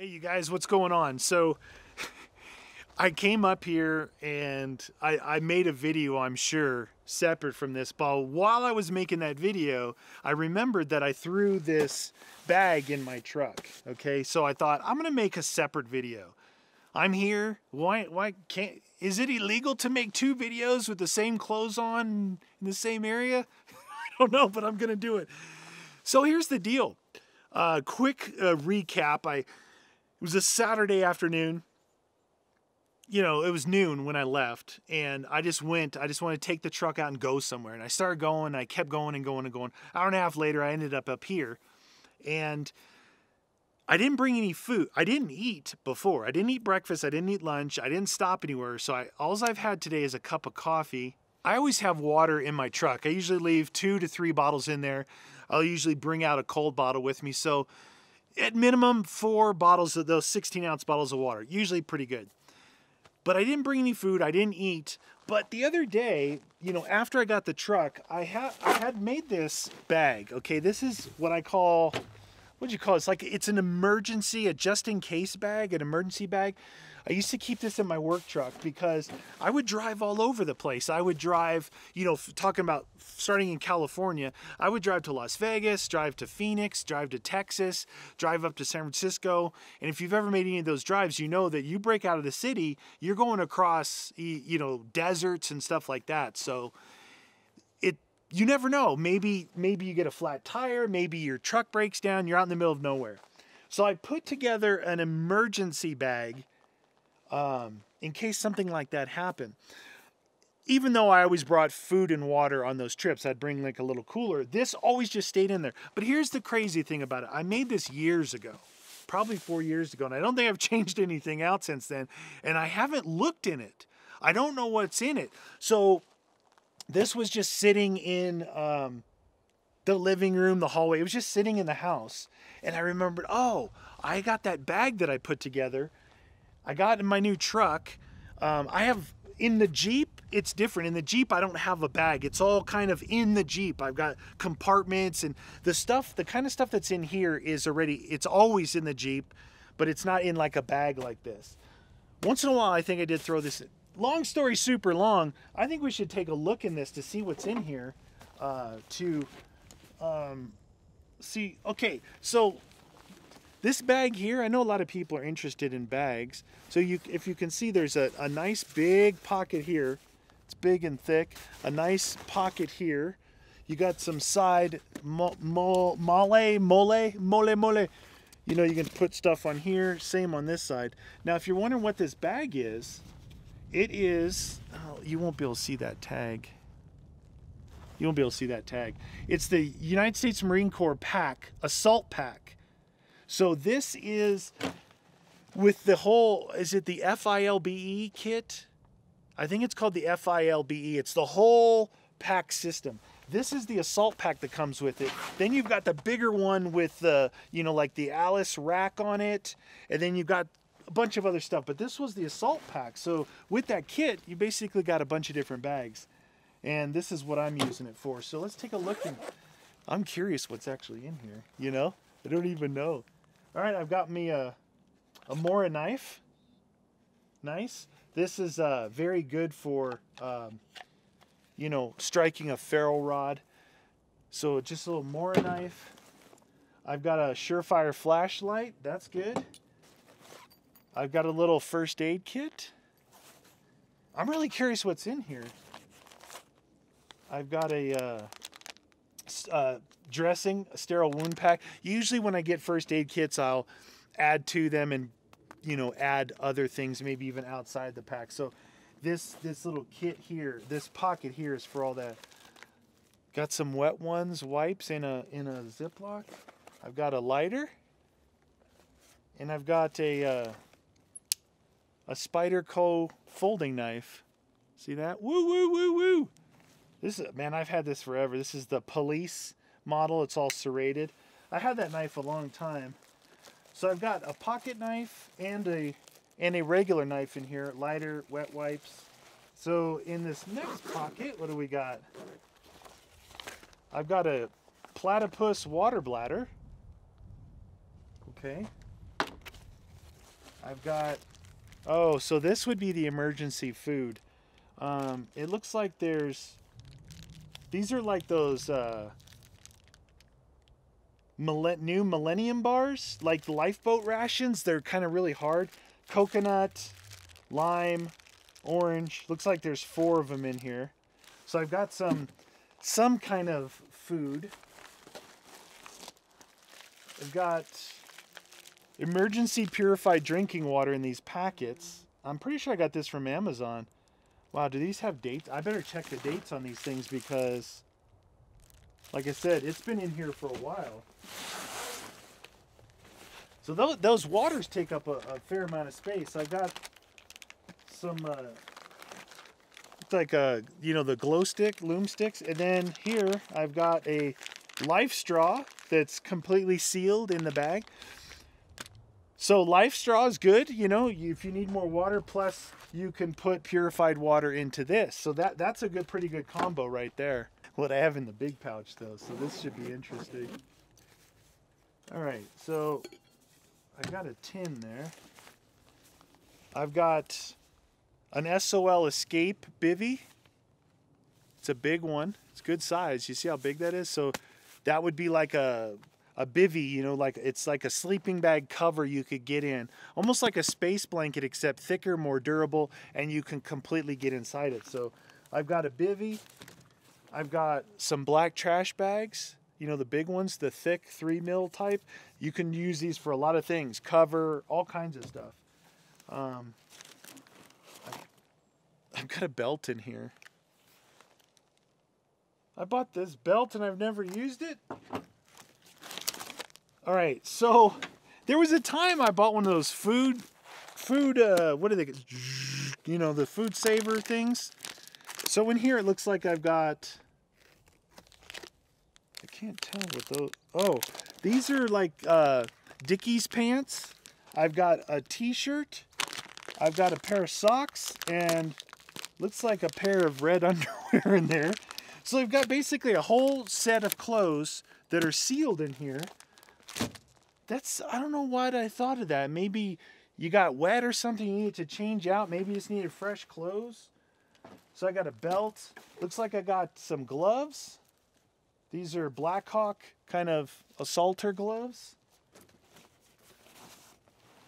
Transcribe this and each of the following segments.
Hey, you guys, what's going on? So, I came up here and I, I, made a video, I'm sure, separate from this. But while I was making that video, I remembered that I threw this bag in my truck. Okay, so I thought I'm gonna make a separate video. I'm here. Why? Why can't? Is it illegal to make two videos with the same clothes on in the same area? I don't know, but I'm gonna do it. So here's the deal. Uh, quick uh, recap. I it was a Saturday afternoon. You know, it was noon when I left, and I just went. I just wanted to take the truck out and go somewhere. And I started going. I kept going and going and going. Hour and a half later, I ended up up here, and I didn't bring any food. I didn't eat before. I didn't eat breakfast. I didn't eat lunch. I didn't stop anywhere. So I, all I've had today is a cup of coffee. I always have water in my truck. I usually leave two to three bottles in there. I'll usually bring out a cold bottle with me. So at minimum four bottles of those 16 ounce bottles of water. Usually pretty good. But I didn't bring any food. I didn't eat. But the other day, you know, after I got the truck, I had I had made this bag. Okay, this is what I call what do you call it? It's like it's an emergency, a just in case bag, an emergency bag. I used to keep this in my work truck because I would drive all over the place. I would drive, you know, talking about starting in California, I would drive to Las Vegas, drive to Phoenix, drive to Texas, drive up to San Francisco. And if you've ever made any of those drives, you know that you break out of the city, you're going across, you know, deserts and stuff like that. So it you never know. Maybe maybe you get a flat tire, maybe your truck breaks down, you're out in the middle of nowhere. So I put together an emergency bag um, in case something like that happened. Even though I always brought food and water on those trips, I'd bring like a little cooler. This always just stayed in there. But here's the crazy thing about it I made this years ago, probably four years ago, and I don't think I've changed anything out since then. And I haven't looked in it. I don't know what's in it. So this was just sitting in um, the living room, the hallway. It was just sitting in the house. And I remembered, oh, I got that bag that I put together I got in my new truck. Um, I have in the Jeep, it's different. In the Jeep, I don't have a bag. It's all kind of in the Jeep. I've got compartments and the stuff, the kind of stuff that's in here is already, it's always in the Jeep, but it's not in like a bag like this. Once in a while, I think I did throw this in. Long story super long, I think we should take a look in this to see what's in here uh, to um, see. Okay, so this bag here, I know a lot of people are interested in bags. So you, if you can see, there's a, a nice big pocket here. It's big and thick. A nice pocket here. You got some side mo, mo, mole, mole, mole, mole. You know, you can put stuff on here. Same on this side. Now, if you're wondering what this bag is, it is, oh, you won't be able to see that tag. You won't be able to see that tag. It's the United States Marine Corps pack, assault pack. So this is with the whole, is it the FILBE kit? I think it's called the FILBE. It's the whole pack system. This is the assault pack that comes with it. Then you've got the bigger one with the, you know, like the Alice rack on it. And then you've got a bunch of other stuff. But this was the assault pack. So with that kit, you basically got a bunch of different bags. And this is what I'm using it for. So let's take a look. And I'm curious what's actually in here. You know, I don't even know. All right, I've got me a, a Mora knife. Nice. This is uh, very good for, um, you know, striking a ferro rod. So just a little Mora knife. I've got a Surefire flashlight. That's good. I've got a little first aid kit. I'm really curious what's in here. I've got a uh, uh, dressing, a sterile wound pack. Usually when I get first aid kits, I'll add to them and you know add other things, maybe even outside the pack. So this this little kit here, this pocket here is for all that. Got some wet ones, wipes in a in a Ziploc. I've got a lighter, and I've got a uh, a Spyderco folding knife. See that? Woo woo woo woo. This is man, I've had this forever. This is the police model. It's all serrated. I had that knife a long time. So I've got a pocket knife and a and a regular knife in here, lighter, wet wipes. So in this next pocket, what do we got? I've got a platypus water bladder. Okay. I've got, oh, so this would be the emergency food. Um, it looks like there's, these are like those uh, new Millennium bars, like lifeboat rations. They're kind of really hard. Coconut, lime, orange. Looks like there's four of them in here. So I've got some, some kind of food. I've got emergency purified drinking water in these packets. I'm pretty sure I got this from Amazon. Wow, do these have dates? I better check the dates on these things because, like I said, it's been in here for a while. So those, those waters take up a, a fair amount of space. I've got some, uh, it's like, a, you know, the glow stick, loom sticks. And then here I've got a LifeStraw that's completely sealed in the bag. So LifeStraw is good, you know, if you need more water, plus you can put purified water into this. So that that's a good, pretty good combo right there. What I have in the big pouch though, so this should be interesting. All right, so I got a tin there. I've got an SOL Escape bivy. It's a big one. It's good size. You see how big that is? So that would be like a a bivy, you know, like it's like a sleeping bag cover you could get in. Almost like a space blanket except thicker, more durable, and you can completely get inside it. So I've got a bivy. I've got some black trash bags, you know, the big ones, the thick three mil type. You can use these for a lot of things, cover, all kinds of stuff. Um, I've got a belt in here. I bought this belt and I've never used it. All right, so there was a time I bought one of those food, food, uh, what are they, you know, the food saver things. So in here it looks like I've got, I can't tell what those, oh, these are like uh, Dickies pants. I've got a t-shirt. I've got a pair of socks and looks like a pair of red underwear in there. So I've got basically a whole set of clothes that are sealed in here that's I don't know why I thought of that. Maybe you got wet or something you needed to change out. Maybe you just needed fresh clothes. So I got a belt. Looks like I got some gloves. These are Blackhawk kind of assaulter gloves.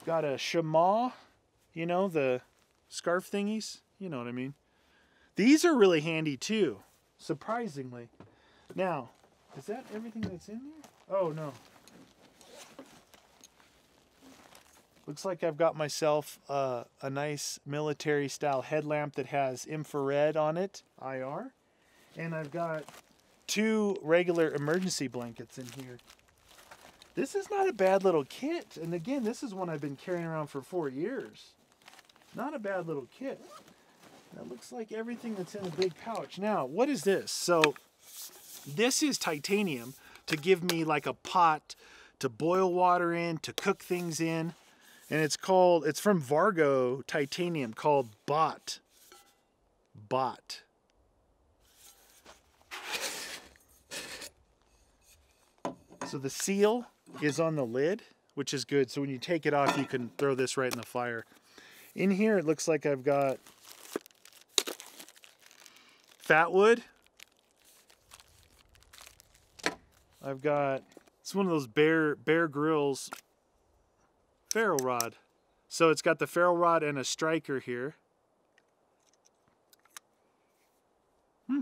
Got a shemagh, you know, the scarf thingies. You know what I mean. These are really handy too, surprisingly. Now, is that everything that's in there? Oh no, Looks like I've got myself uh, a nice military style headlamp that has infrared on it, IR. And I've got two regular emergency blankets in here. This is not a bad little kit. And again, this is one I've been carrying around for four years. Not a bad little kit. That looks like everything that's in a big pouch. Now, what is this? So, this is titanium to give me like a pot to boil water in, to cook things in and it's called it's from Vargo titanium called Bot. Bot. So the seal is on the lid, which is good. So when you take it off, you can throw this right in the fire. In here, it looks like I've got fat wood. I've got, it's one of those Bear, Bear Grylls ferro rod. So it's got the ferro rod and a striker here. Hmm.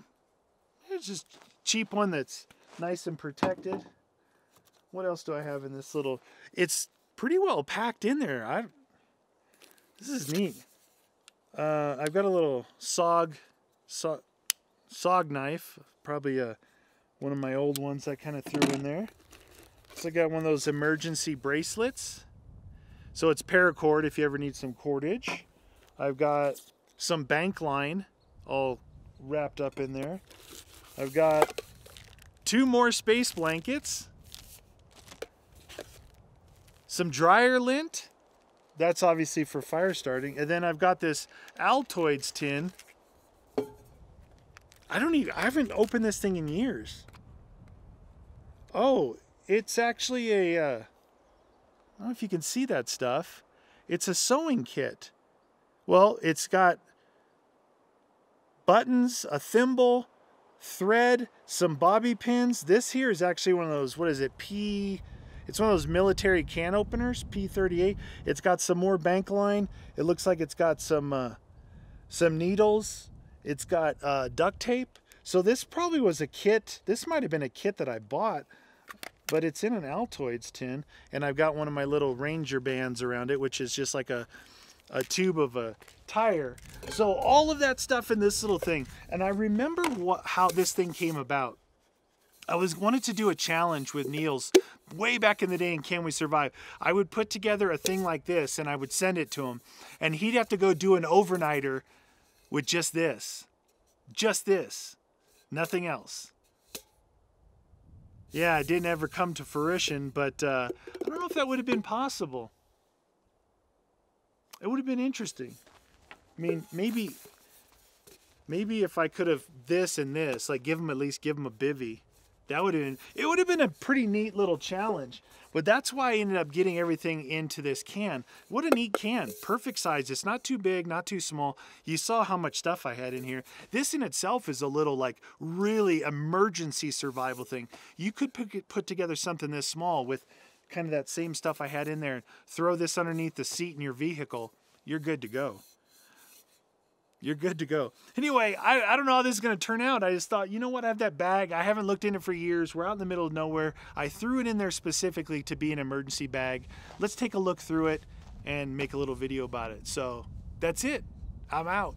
It's just cheap one that's nice and protected. What else do I have in this little... It's pretty well packed in there. I. This is neat. Uh, I've got a little sog, sog, sog knife. Probably a, uh, one of my old ones I kind of threw in there. So I got one of those emergency bracelets. So it's paracord if you ever need some cordage. I've got some bank line all wrapped up in there. I've got two more space blankets. Some dryer lint. That's obviously for fire starting. And then I've got this Altoids tin. I don't even, I haven't opened this thing in years. Oh, it's actually a, uh, I don't know if you can see that stuff. It's a sewing kit. Well, it's got buttons, a thimble, thread, some bobby pins. This here is actually one of those, what is it, P, it's one of those military can openers, P38. It's got some more bank line. It looks like it's got some, uh, some needles. It's got uh, duct tape. So this probably was a kit. This might have been a kit that I bought, but it's in an Altoids tin. And I've got one of my little Ranger bands around it, which is just like a, a tube of a tire. So all of that stuff in this little thing. And I remember what, how this thing came about. I was wanted to do a challenge with Niels way back in the day in Can We Survive. I would put together a thing like this and I would send it to him. And he'd have to go do an overnighter with just this. Just this. Nothing else. Yeah, it didn't ever come to fruition, but uh, I don't know if that would have been possible. It would have been interesting. I mean, maybe, maybe if I could have this and this, like give them at least give them a bivy. That would have been, it would have been a pretty neat little challenge. But that's why I ended up getting everything into this can. What a neat can. Perfect size. It's not too big, not too small. You saw how much stuff I had in here. This in itself is a little like really emergency survival thing. You could put together something this small with kind of that same stuff I had in there. Throw this underneath the seat in your vehicle. You're good to go you're good to go. Anyway, I, I don't know how this is going to turn out. I just thought, you know what? I have that bag. I haven't looked in it for years. We're out in the middle of nowhere. I threw it in there specifically to be an emergency bag. Let's take a look through it and make a little video about it. So that's it. I'm out.